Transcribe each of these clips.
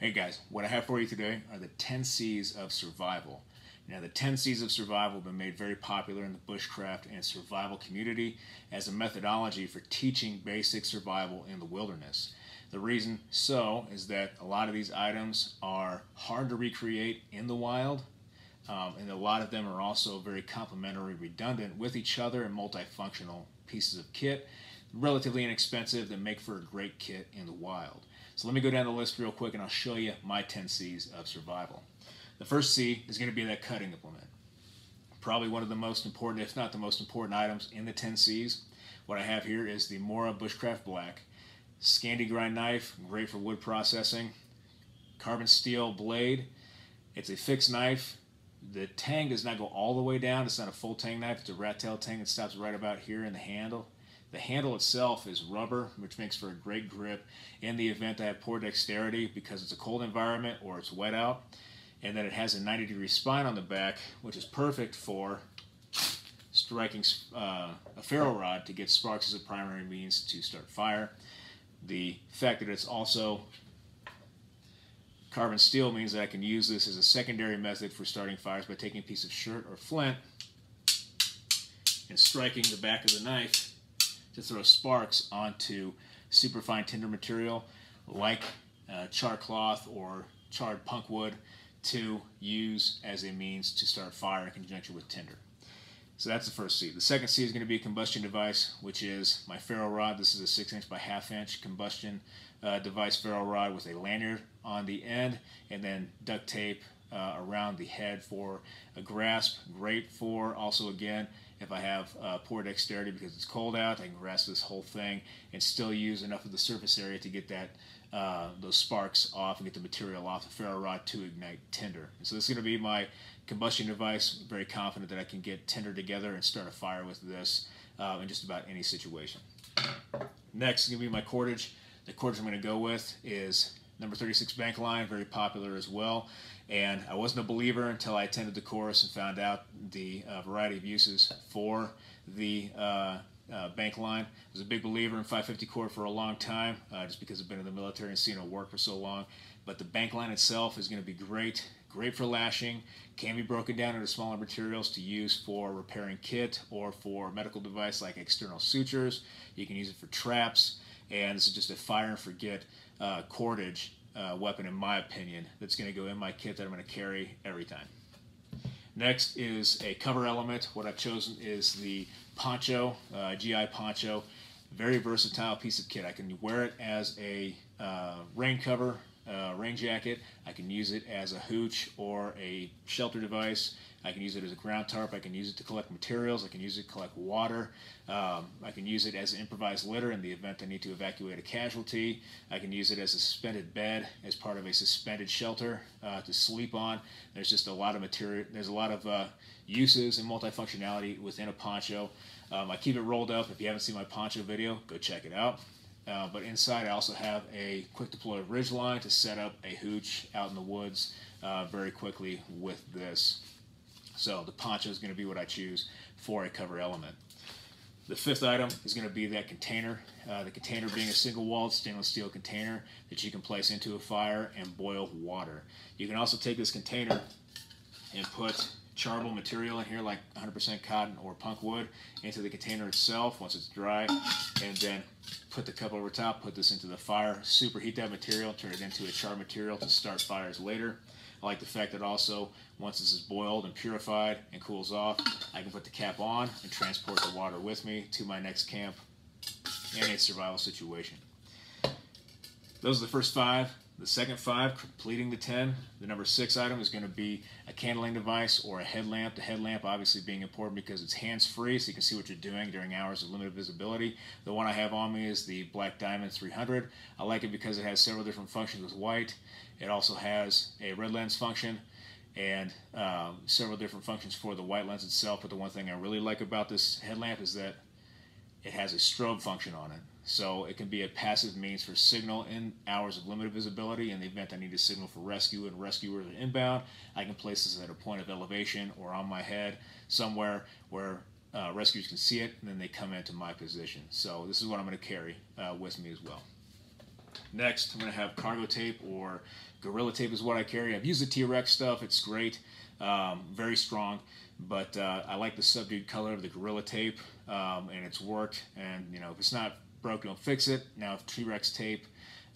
Hey guys, what I have for you today are the 10 C's of survival. Now, the 10 C's of survival have been made very popular in the bushcraft and survival community as a methodology for teaching basic survival in the wilderness. The reason so is that a lot of these items are hard to recreate in the wild, um, and a lot of them are also very complementary, redundant with each other, and multifunctional pieces of kit, relatively inexpensive that make for a great kit in the wild. So let me go down the list real quick and I'll show you my 10 C's of survival. The first C is going to be that cutting implement. Probably one of the most important, if not the most important items in the 10 C's. What I have here is the Mora Bushcraft Black. Scandi grind knife, great for wood processing. Carbon steel blade. It's a fixed knife. The tang does not go all the way down. It's not a full tang knife. It's a rat tail tang that stops right about here in the handle. The handle itself is rubber, which makes for a great grip in the event I have poor dexterity because it's a cold environment or it's wet out. And then it has a 90 degree spine on the back, which is perfect for striking uh, a ferro rod to get sparks as a primary means to start fire. The fact that it's also carbon steel means that I can use this as a secondary method for starting fires by taking a piece of chert or flint and striking the back of the knife to throw sparks onto superfine tinder material like uh, char cloth or charred punk wood to use as a means to start fire in conjunction with tinder. So that's the first C. The second C is going to be a combustion device, which is my ferro rod. This is a 6 inch by half inch combustion uh, device ferro rod with a lanyard on the end and then duct tape uh, around the head for a grasp. Great for also, again, if I have uh, poor dexterity because it's cold out, I can grasp this whole thing and still use enough of the surface area to get that uh, those sparks off and get the material off the ferro rod to ignite tinder. And so this is going to be my combustion device. I'm very confident that I can get tinder together and start a fire with this uh, in just about any situation. Next is going to be my cordage. The cordage I'm going to go with is number 36 bank line, very popular as well. And I wasn't a believer until I attended the course and found out the uh, variety of uses for the uh, uh, bank line. I was a big believer in 550 cord for a long time, uh, just because I've been in the military and seen it work for so long. But the bank line itself is going to be great, great for lashing, can be broken down into smaller materials to use for repairing kit or for medical device like external sutures. You can use it for traps, and this is just a fire and forget uh, cordage uh, weapon, in my opinion, that's going to go in my kit that I'm going to carry every time. Next is a cover element. What I've chosen is the poncho, uh, GI poncho. Very versatile piece of kit. I can wear it as a uh, rain cover, uh, rain jacket. I can use it as a hooch or a shelter device. I can use it as a ground tarp. I can use it to collect materials. I can use it to collect water. Um, I can use it as an improvised litter in the event I need to evacuate a casualty. I can use it as a suspended bed as part of a suspended shelter uh, to sleep on. There's just a lot of material. There's a lot of uh, uses and multifunctionality within a poncho. Um, I keep it rolled up. If you haven't seen my poncho video, go check it out. Uh, but inside, I also have a quick deploy ridge line to set up a hooch out in the woods uh, very quickly with this. So the poncho is going to be what I choose for a cover element. The fifth item is going to be that container. Uh, the container being a single walled stainless steel container that you can place into a fire and boil water. You can also take this container and put charable material in here like 100% cotton or punk wood into the container itself once it's dry and then put the cup over top, put this into the fire, superheat that material, turn it into a char material to start fires later. I like the fact that also once this is boiled and purified and cools off, I can put the cap on and transport the water with me to my next camp in a survival situation. Those are the first five. The second five, completing the 10, the number six item is going to be a candling device or a headlamp. The headlamp obviously being important because it's hands-free so you can see what you're doing during hours of limited visibility. The one I have on me is the Black Diamond 300. I like it because it has several different functions with white. It also has a red lens function and um, several different functions for the white lens itself. But the one thing I really like about this headlamp is that it has a strobe function on it. So it can be a passive means for signal in hours of limited visibility. In the event I need to signal for rescue and rescuers are inbound, I can place this at a point of elevation or on my head somewhere where uh, rescuers can see it and then they come into my position. So this is what I'm going to carry uh, with me as well. Next, I'm going to have cargo tape or Gorilla Tape is what I carry. I've used the T-Rex stuff. It's great, um, very strong, but uh, I like the subdued color of the Gorilla Tape, um, and it's worked. And you know, if it's not broke, don't fix it. Now, if T-Rex tape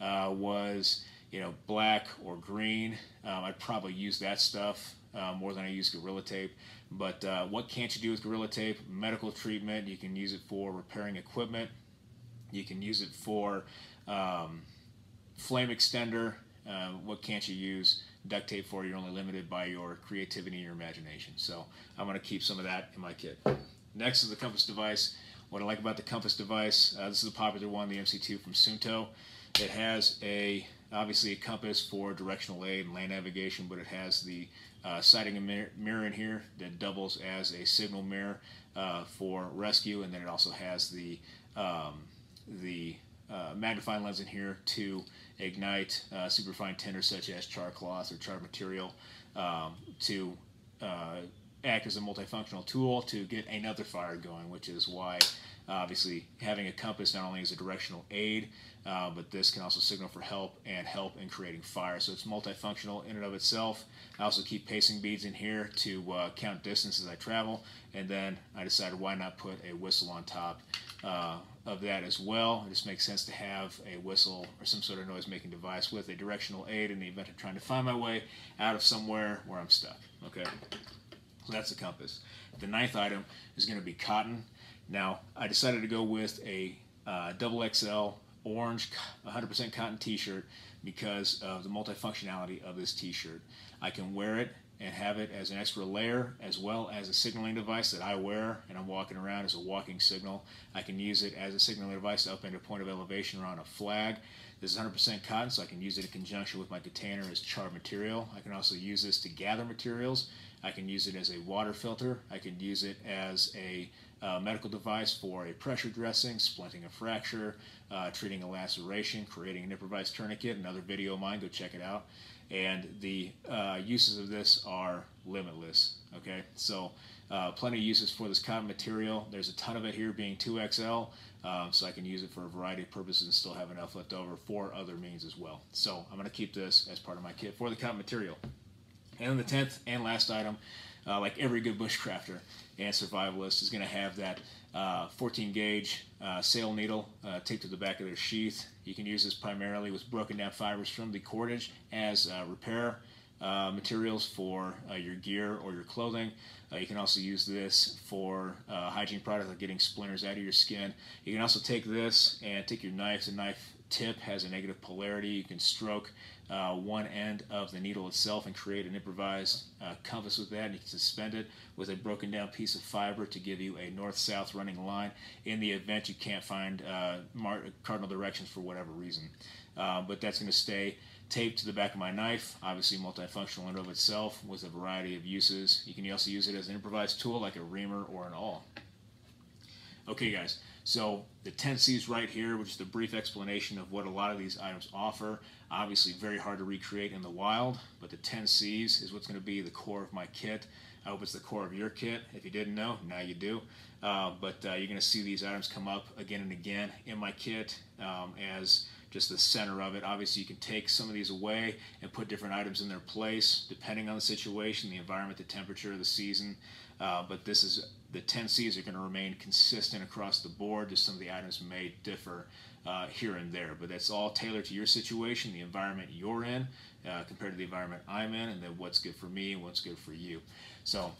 uh, was you know black or green, um, I'd probably use that stuff uh, more than I use Gorilla Tape. But uh, what can't you do with Gorilla Tape? Medical treatment. You can use it for repairing equipment. You can use it for um, flame extender. Uh, what can't you use duct tape for? You're only limited by your creativity and your imagination. So I'm going to keep some of that in my kit. Next is the compass device. What I like about the compass device, uh, this is a popular one, the MC2 from Suunto. It has a obviously a compass for directional aid and land navigation, but it has the uh, sighting mirror, mirror in here that doubles as a signal mirror uh, for rescue, and then it also has the um, the uh, magnifying lens in here to ignite uh, superfine tinder such as char cloth or char material um, to uh, act as a multifunctional tool to get another fire going, which is why obviously having a compass not only is a directional aid, uh, but this can also signal for help and help in creating fire. So it's multifunctional in and of itself. I also keep pacing beads in here to uh, count distance as I travel, and then I decided why not put a whistle on top uh, of that as well. It just makes sense to have a whistle or some sort of noise making device with a directional aid in the event of trying to find my way out of somewhere where I'm stuck. Okay, so that's the compass. The ninth item is going to be cotton. Now, I decided to go with a uh, double XL orange 100% cotton t-shirt because of the multifunctionality of this t-shirt. I can wear it and have it as an extra layer as well as a signaling device that I wear and I'm walking around as a walking signal. I can use it as a signaling device up into a point of elevation around a flag. This is 100% cotton so I can use it in conjunction with my container as char material. I can also use this to gather materials. I can use it as a water filter. I can use it as a medical device for a pressure dressing, splinting a fracture, uh, treating a laceration, creating an improvised tourniquet. Another video of mine, go check it out. And the uh, uses of this are limitless. Okay, so uh, plenty of uses for this cotton material. There's a ton of it here, being 2XL, um, so I can use it for a variety of purposes and still have enough left over for other means as well. So I'm going to keep this as part of my kit for the cotton material. And then the tenth and last item, uh, like every good bushcrafter and survivalist, is going to have that uh, 14 gauge uh, sail needle uh, taped to the back of their sheath. You can use this primarily with broken down fibers from the cordage as uh, repair uh, materials for your gear or your clothing. you can also use this for hygiene products like getting splinters out of your skin. You can also take this and take your knife. The knife tip has a negative polarity. You can stroke uh, one end of the needle itself and create an improvised uh, compass with that. And you can suspend it with a broken down piece of fiber to give you a north-south running line in the event you can't find uh, cardinal directions for whatever reason. Uh, but that's going to stay taped to the back of my knife, obviously multifunctional in and of itself with a variety of uses. You can also use it as an improvised tool like a reamer or an awl. Okay guys, so the 10 C's right here, which is the brief explanation of what a lot of these items offer. Obviously very hard to recreate in the wild, but the 10 C's is what's going to be the core of my kit. I hope it's the core of your kit. If you didn't know, now you do. Uh, but uh, you're going to see these items come up again and again in my kit um, as just the center of it. Obviously, you can take some of these away and put different items in their place depending on the situation, the environment, the temperature, the season. Uh, but this is the 10 C's are going to remain consistent across the board. Just some of the items may differ uh, here and there, but that's all tailored to your situation, the environment you're in, uh, compared to the environment I'm in, and then what's good for me and what's good for you. So,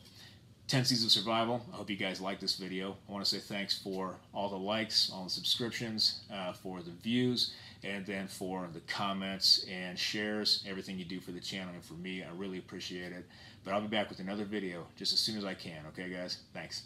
10 C's of Survival. I hope you guys like this video. I want to say thanks for all the likes, all the subscriptions, uh, for the views, and then for the comments and shares, everything you do for the channel and for me. I really appreciate it. But I'll be back with another video just as soon as I can. Okay, guys? Thanks.